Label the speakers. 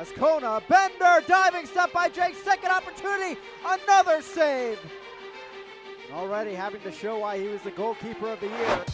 Speaker 1: As Kona, Bender, diving stop by Jaye, second opportunity, another save. Already having to show why he was the goalkeeper of the year.